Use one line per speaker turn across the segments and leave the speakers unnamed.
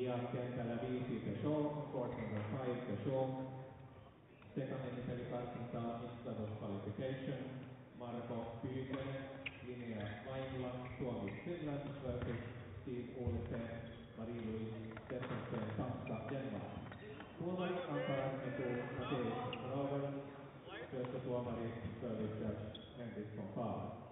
Ja kentällä viisi Peugeot, court number five the show. Second Peugeot. Sekainen pelikarsinta mixed doubles qualification. Marko Pylkönen, Linnea Vainila, Suomi Finland versus Steve Olsen, Marie-Louise Steffensen, Tanska, Denmark. Tuomari Ankara etu Matej Rover, syöttötuomari Service Judge Henrik von Faber.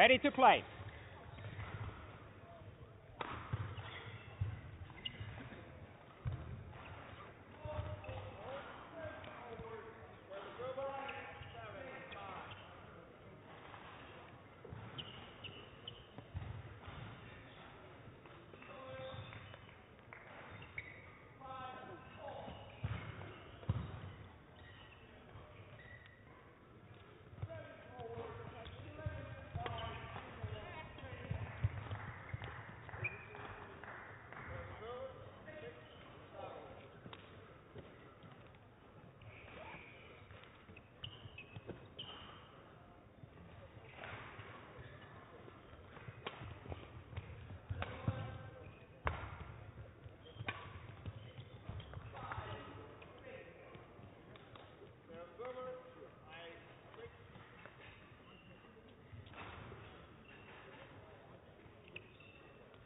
Ready to play.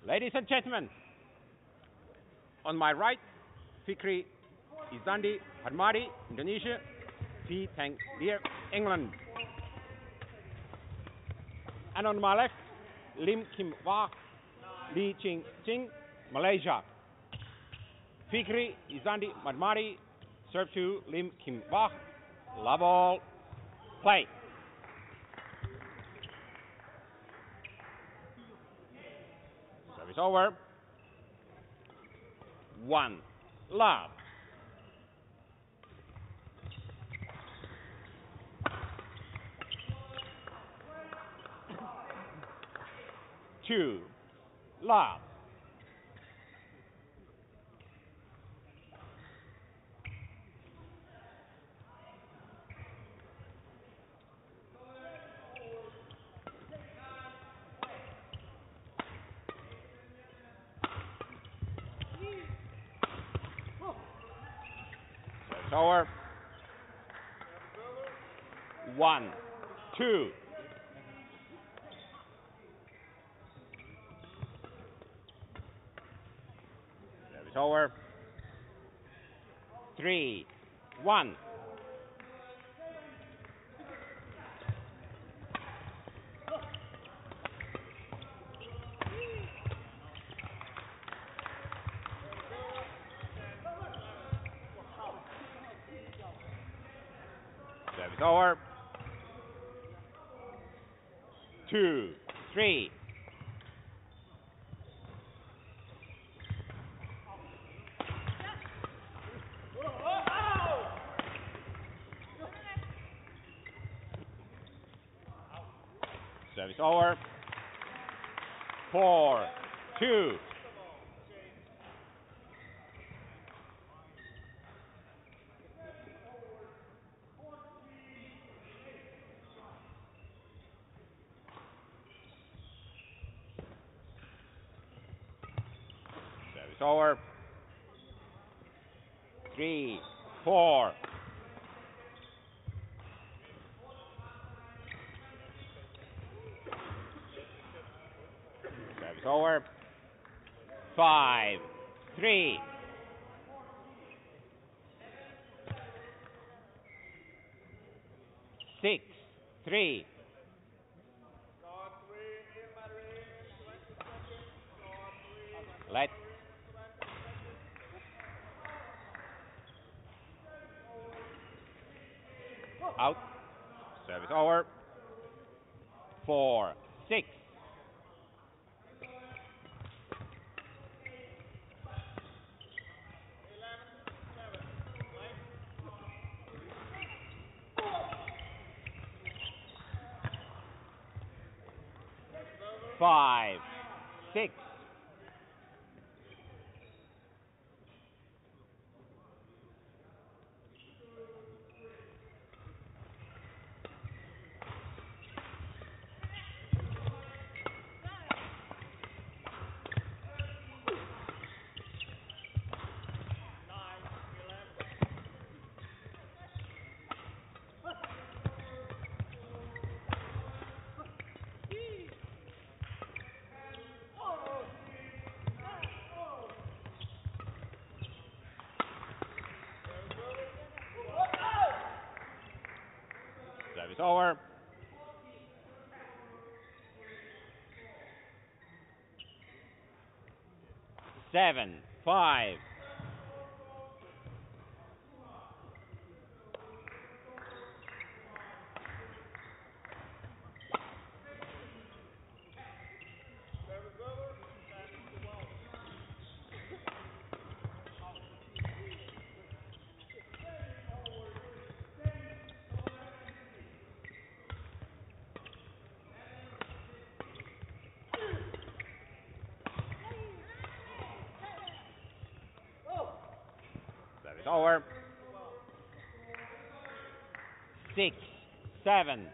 Ladies and gentlemen, on my right, Fikri Ihsandi Hadmadi, Indonesia, P. Tang Deer, England. And on my left, Lim Khim Wah, Lee Ching Ching, Malaysia. Fikri Ihsandi Hadmadi, serve to Lim Khim Wah, love all, play. Service over. One. Love. Two. Love. Service over. One. Two. Service over. Three. One. Service. Two. Three. Service over. Four. Two. Service over. Three. Four. Service over. Five. Three. Six. Three. Let. Out. Service over. Four. Six. Five. Six. Service over. Seven. Five. Service over. Six. Seven.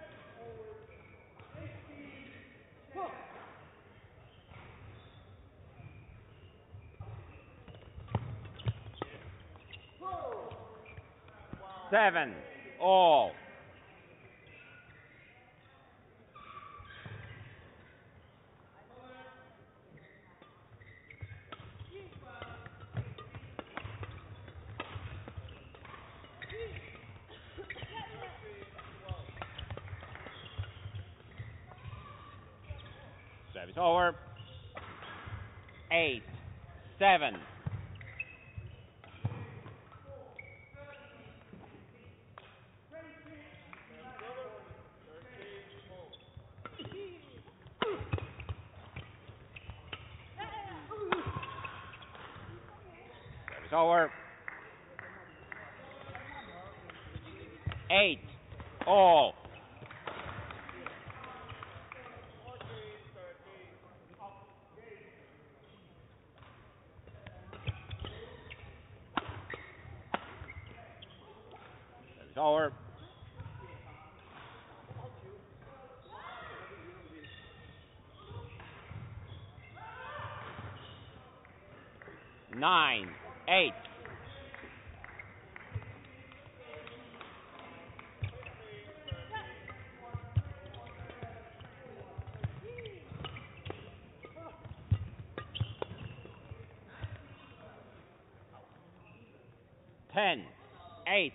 Seven. All. Over. Eight. Seven. Service over. Eight. All. Service over. Nine. Eight. Ten. Eight.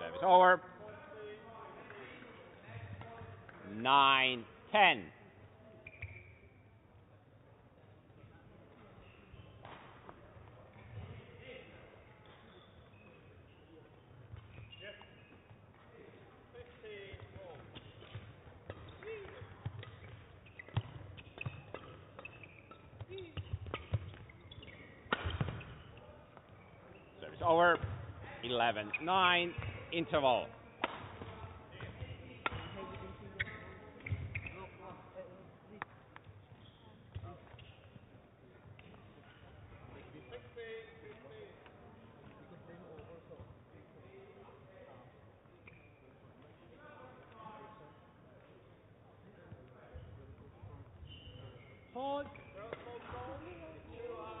Service over. Nine, ten. Service over. Eleven, nine. Interval.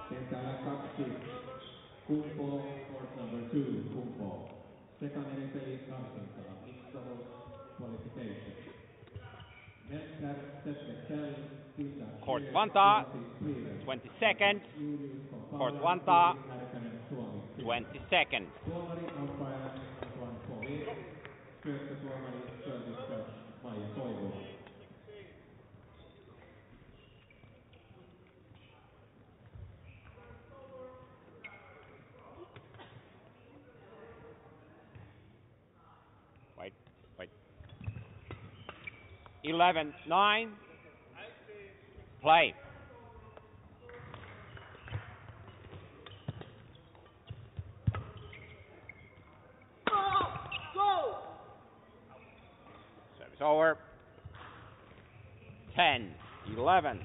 Kentällä kaksi. Kumpo, court number two, Kumpo. Secondary phase Karsinka, interval qualification.
Court Vantaa,
22nd.
Court Vantaa, 22nd. 11, 9. Play. Service over. 10, 11.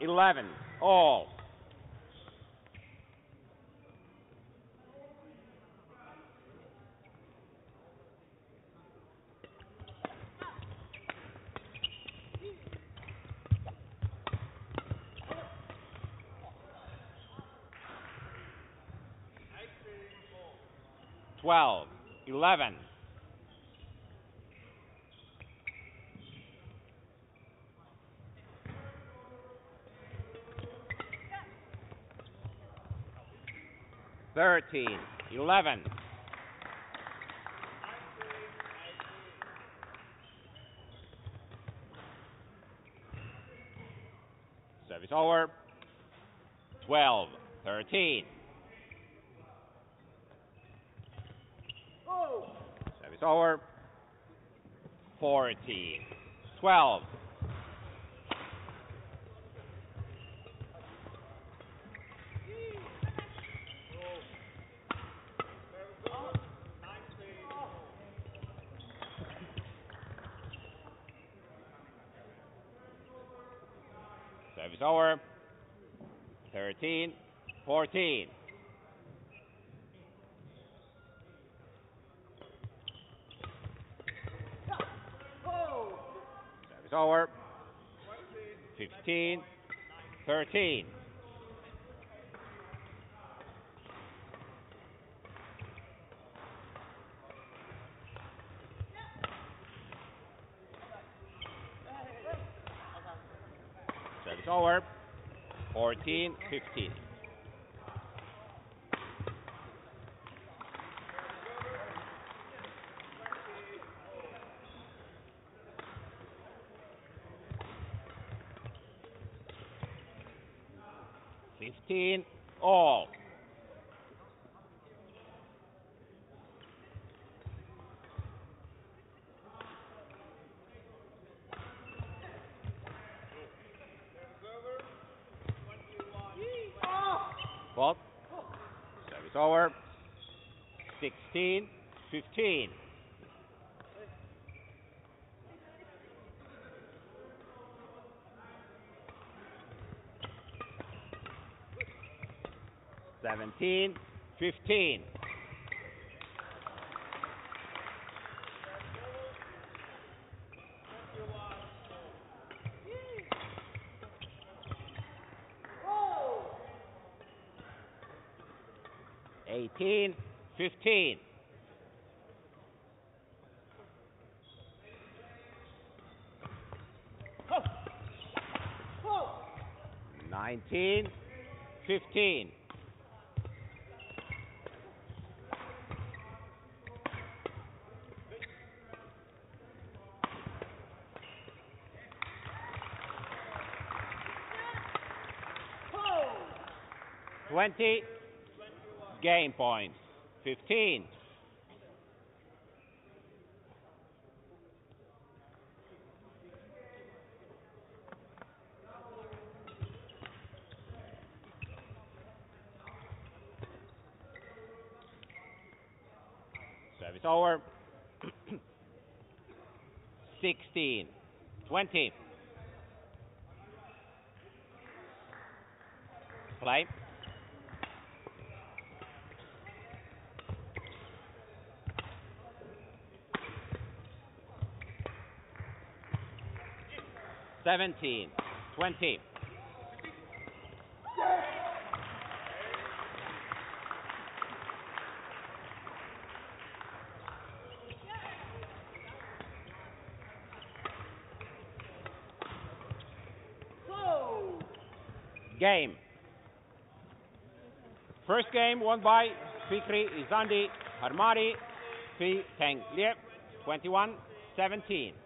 Eleven, all. Twelve, eleven. Thirteen, eleven. Service over. Twelve, thirteen. Service over. 14. 12. Service over. 13. 14. 13. Service over. 14. 15. 15 all. Fault. Service over. 16 15. Seventeen, fifteen. Eighteen, fifteen. Nineteen, fifteen. Game points. Fifteen. Service over. 16. 20. Play. Seventeen, twenty. Game. First game won by Fikri Ihsandi Hadmadi Fee Teng Liew, 21 17.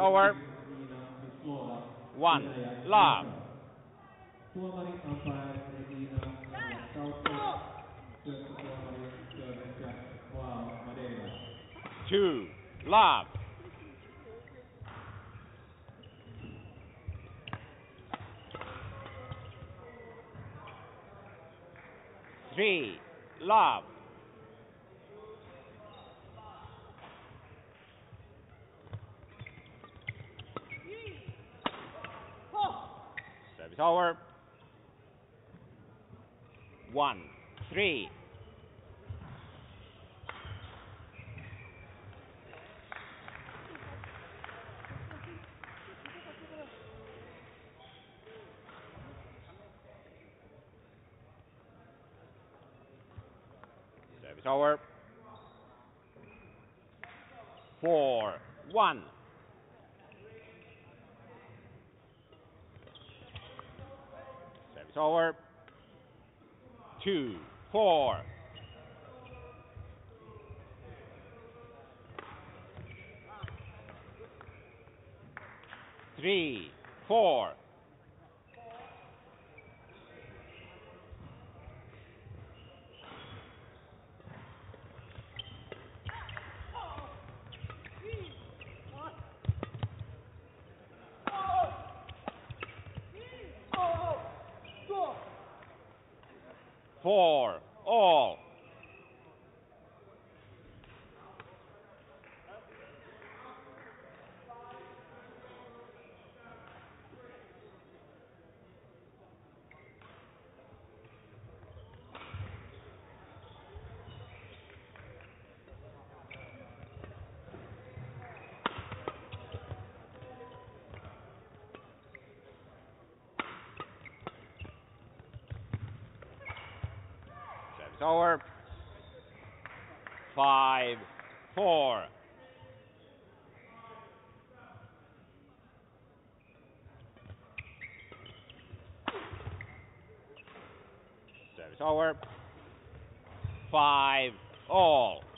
Jack
One. Love. Two. Love. Three. Love. Over. One. Three. Service over. Four, one. It's over. Two, four. Three, four. our five all.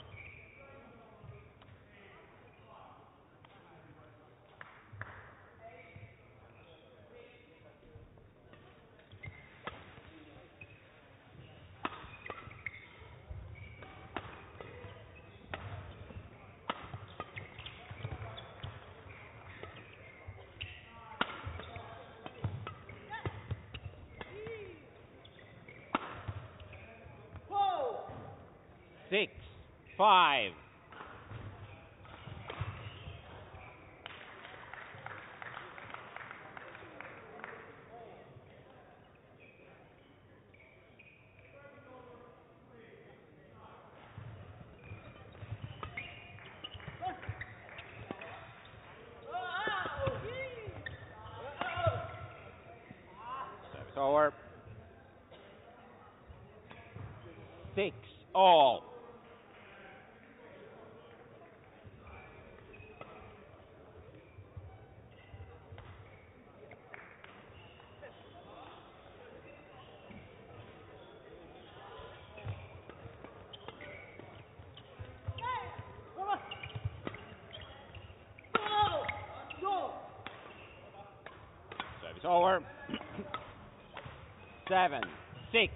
seven, six.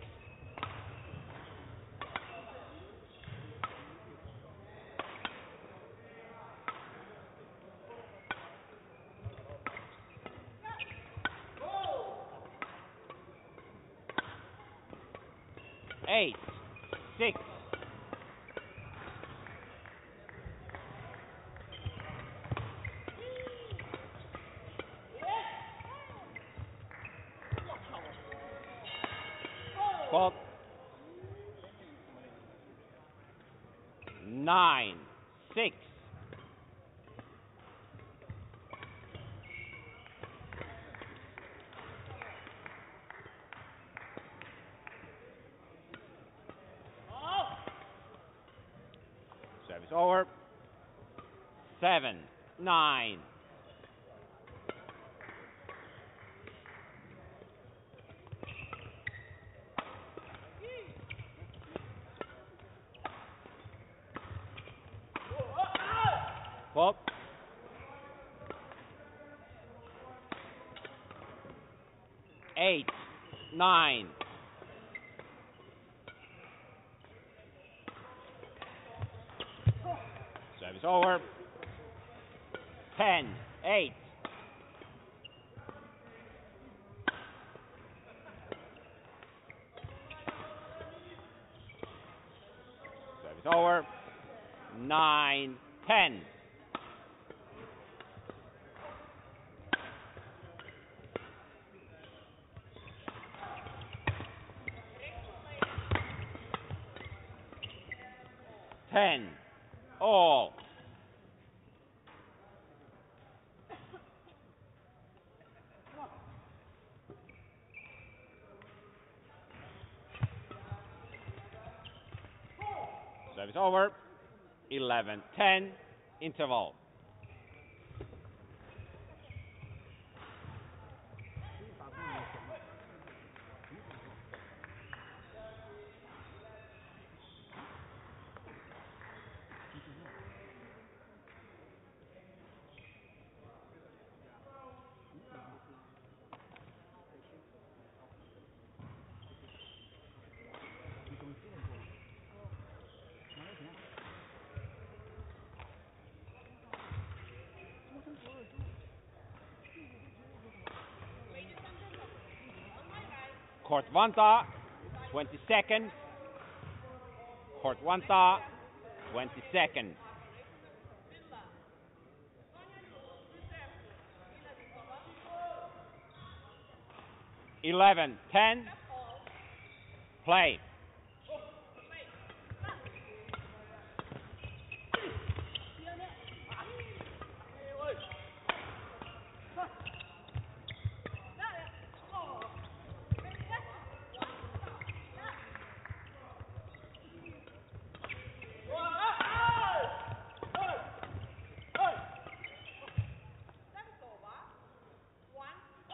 Eight. nine. Well, eight, nine. Ten. 11, 10 interval. 20 seconds. Court Vantaa, 20 seconds. Eleven, ten. Play.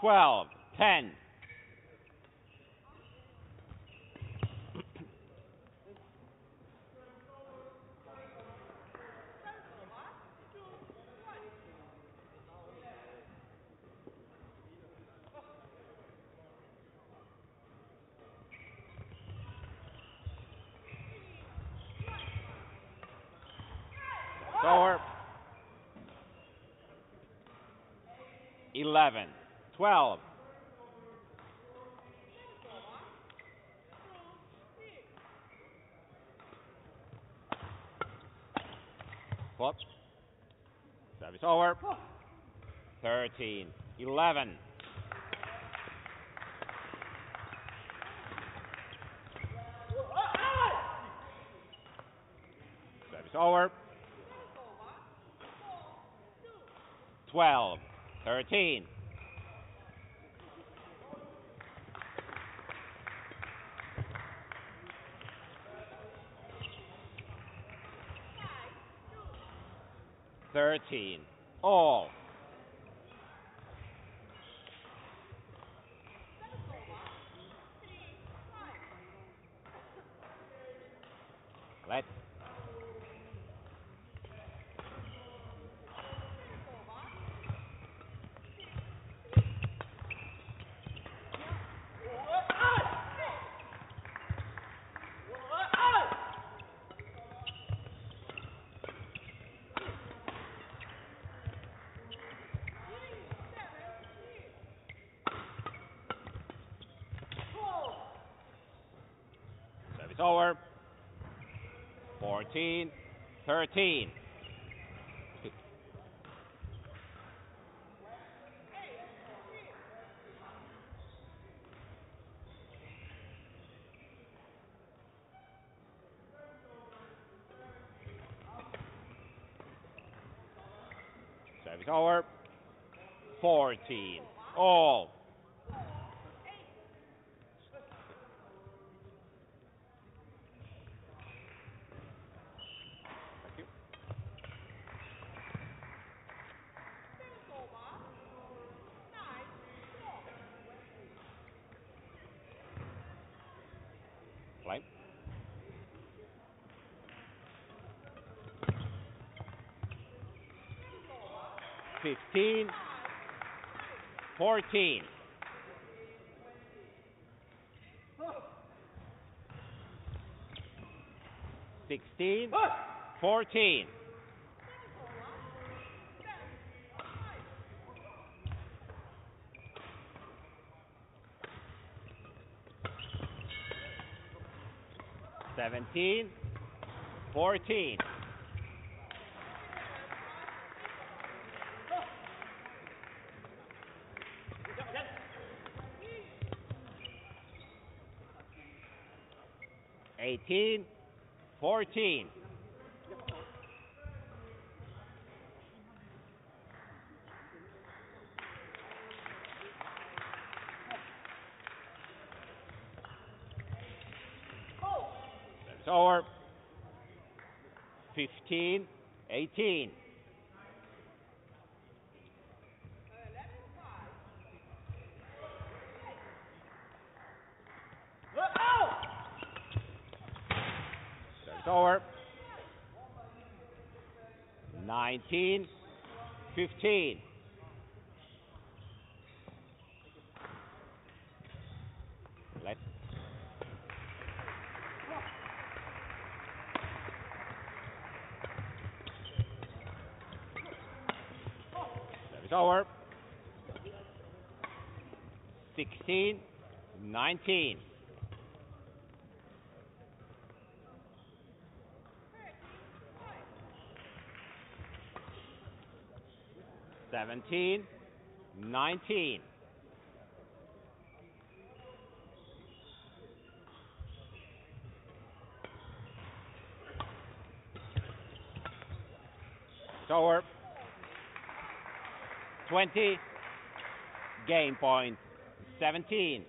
12, 10, 12. Whoops. Service over. 13. 11. Over. 12. 13. Thirteen. All. Let. Service over. 14, 13. Service over. 14. All. 13, 14. Sixteen, fourteen, seventeen, fourteen. Eighteen. Fourteen. That's over. 15, 18. That's over. 19, 15. Let Service over. 16, 19. 17, 19. Tower. 20. Game point 17.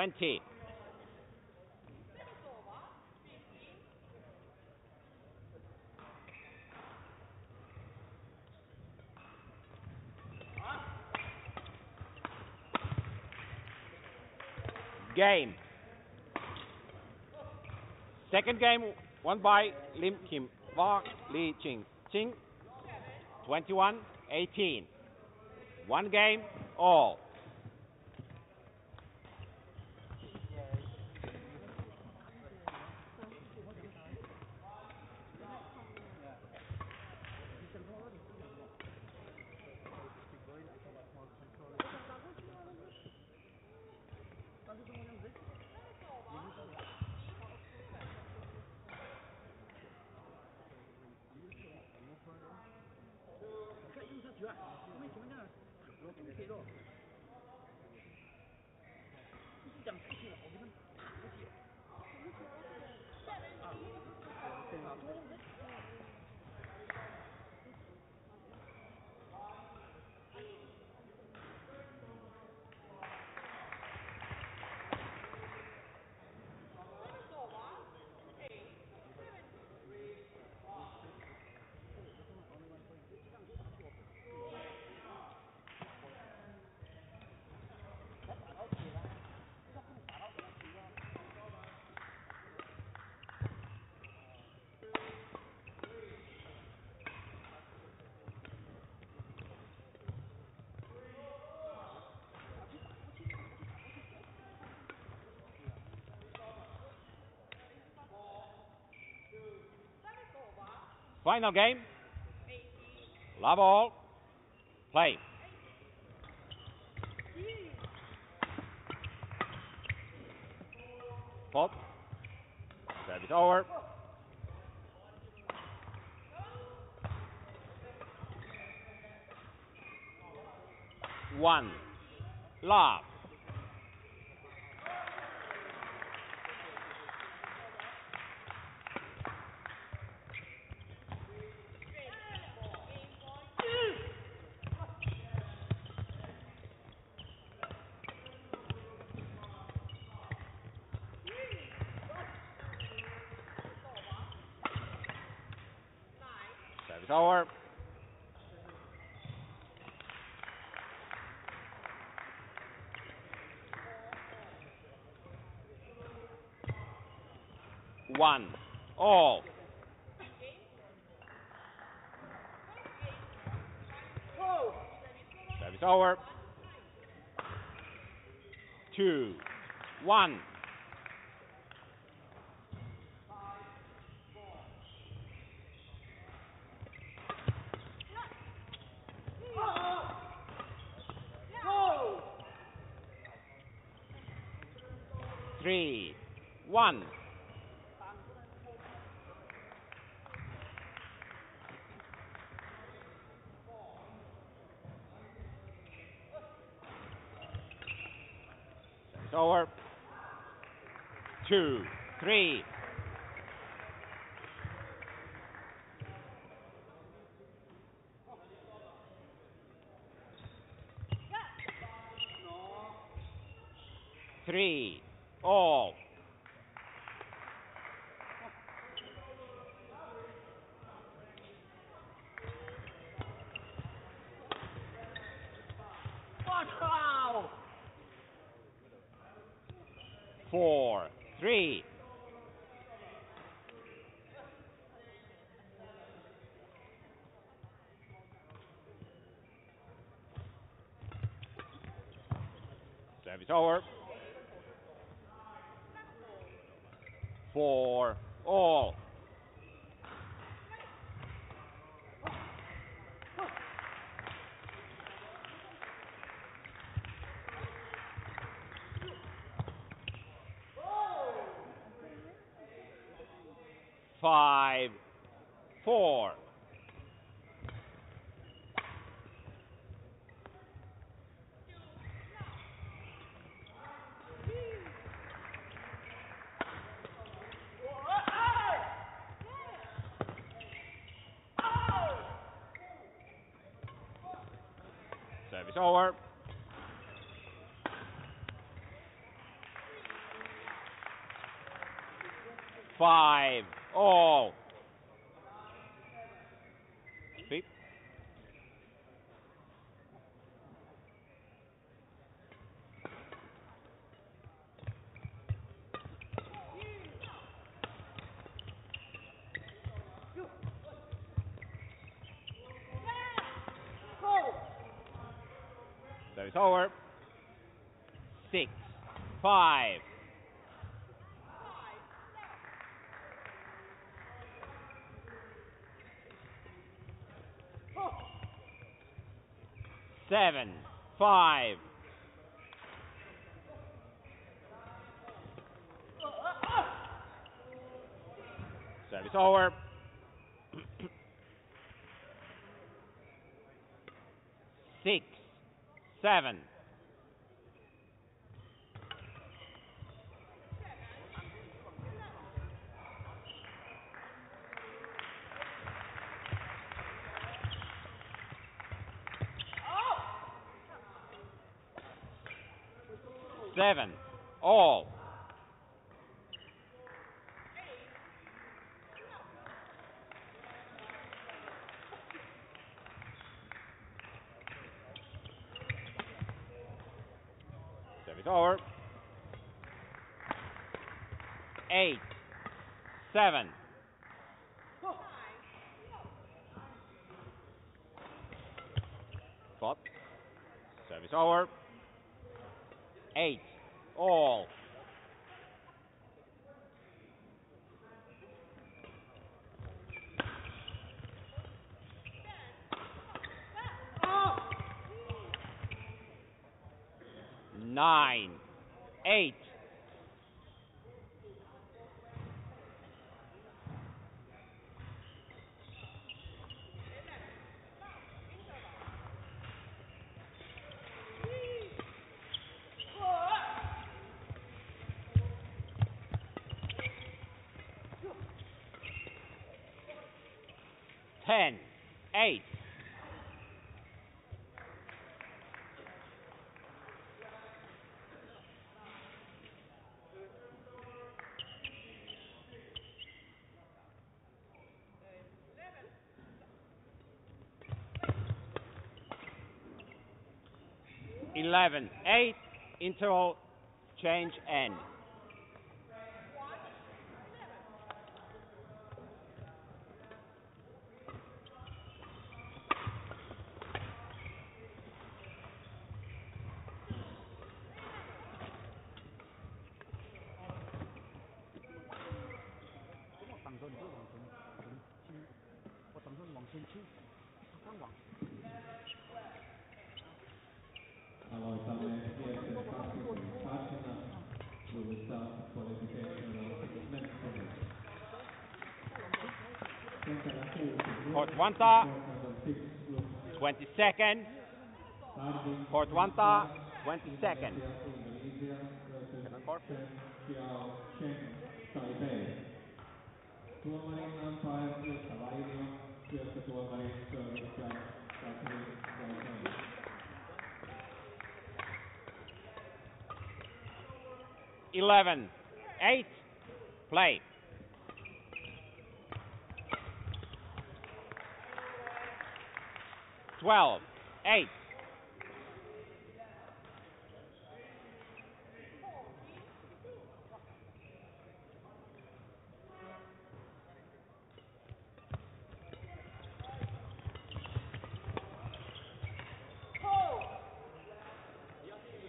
18, 20. Game. Second game won by Lim Khim Wah, Lee Zhi Qing. 21 18. One game, all. Final game. Love all. Play. Fault. Service over. One. Love. Over. One. All. Service over. Two. One. four, three. Service over. Four all. Five, four. Service over. Five Oh. Speed. Service over. Six, five. Seven, five. Service over. Six, seven. Seven, all. Service over. Eight, seven. Spot. Service over. Eight, all. Nine, eight. 11. 8, interval, change
end. Service Judge Katri Rautani.
Eleven, eight. Play. Twelve, eight.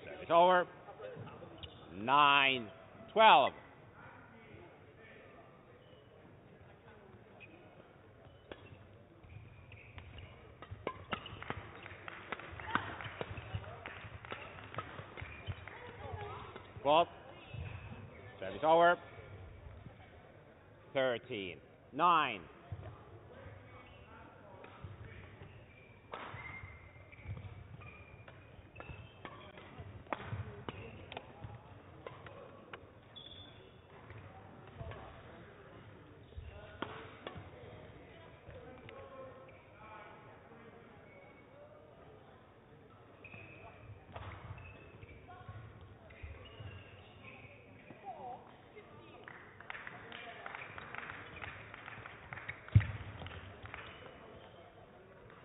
Service over. nine, twelve. Well, service over. Thirteen, nine.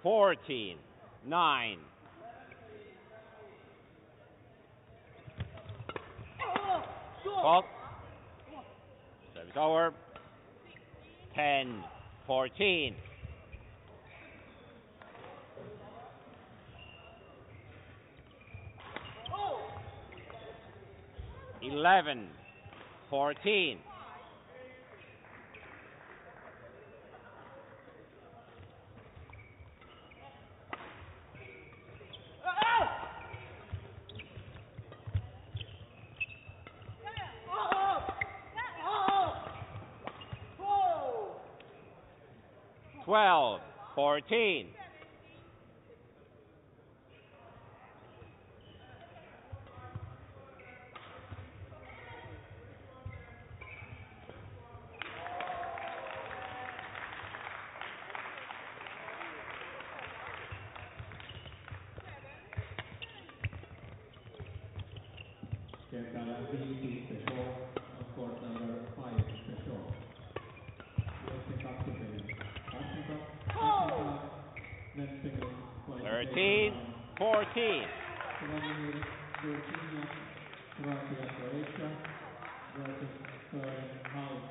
Fourteen, nine. Fault. Service over. Ten, fourteen. Eleven, fourteen. 13.
Vladimir Virginia, Croatia versus Søren Hals,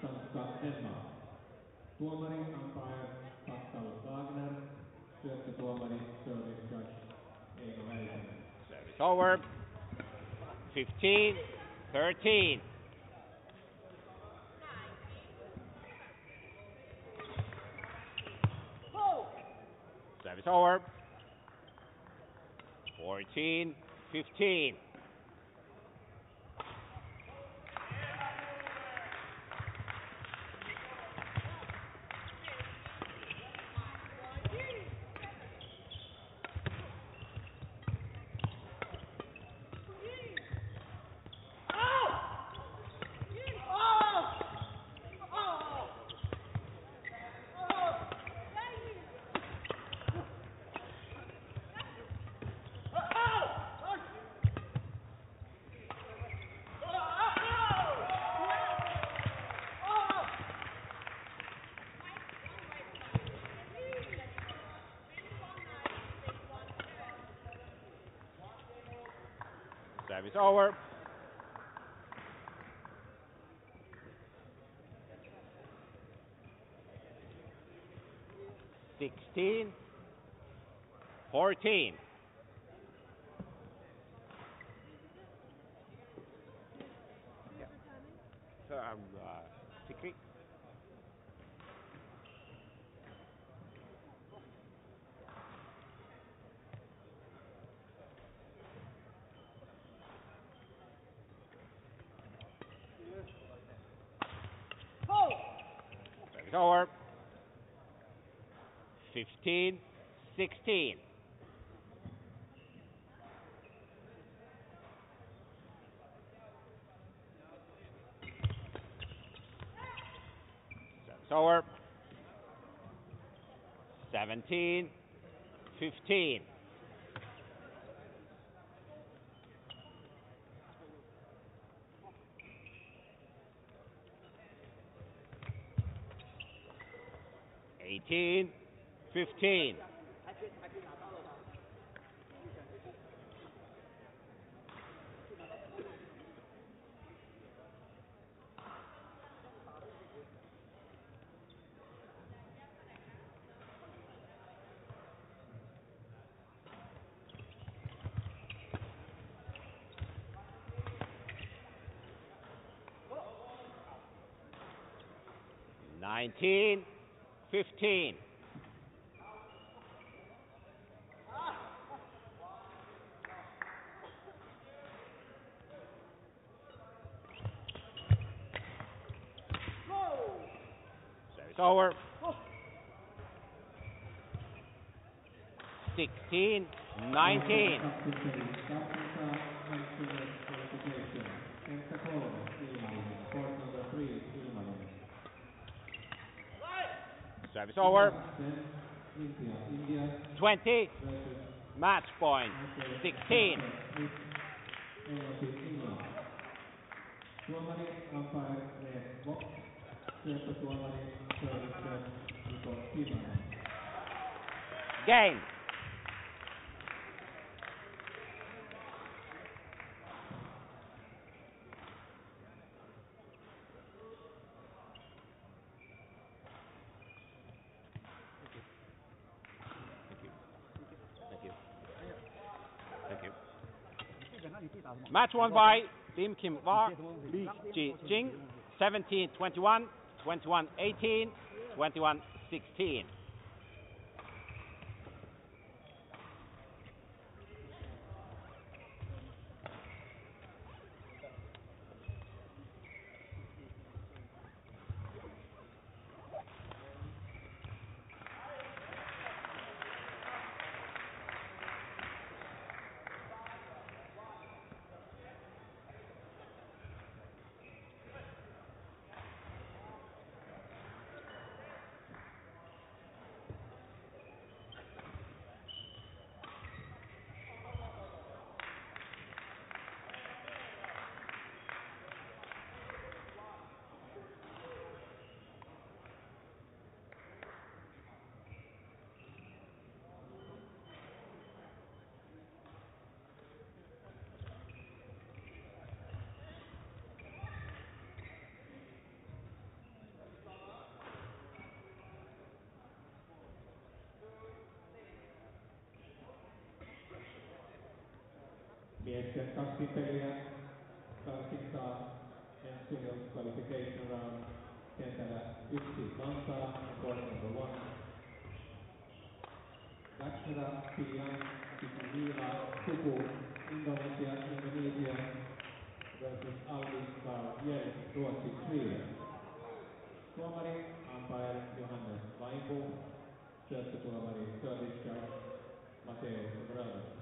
Tanska, Denmark. Tuomari, umpire Pascal Wagner, syöttötuomari, service judge Eino Välisänen.
Service over. Fifteen, thirteen. Service over. 14, 15. Over. Sixteen, fourteen. So, um, uh, 16, 16. Sower. 17, 15. Eighteen. 15.
Nineteen, fifteen. Number three Ilmarinen.
Service over.
Then India. India
20, match point. 16.
Englanti England. Umpire Box. Syöttötuomari Service Niko Timonen.
Game. Match won by Lim Khim Wah, Lee Zhi Qing, 17 21, 21 18, 21 16.
Miesten kaksi peliä karsintaa Singles Qualification Round kentällä yksi Vantaa, court number one. Dakshara Pian Sikivila Suku, Indonesia, Indonesia versus Alvi Karl Ruotsi, Sweden. Tuomari umpire Johannes Vaimbu, syöttötuomari Service Judge Mateo Brother.